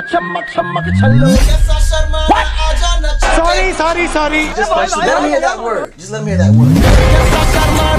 चमक चमक Sorry, sorry, sorry. Just let me hear that word. Just let me hear that word.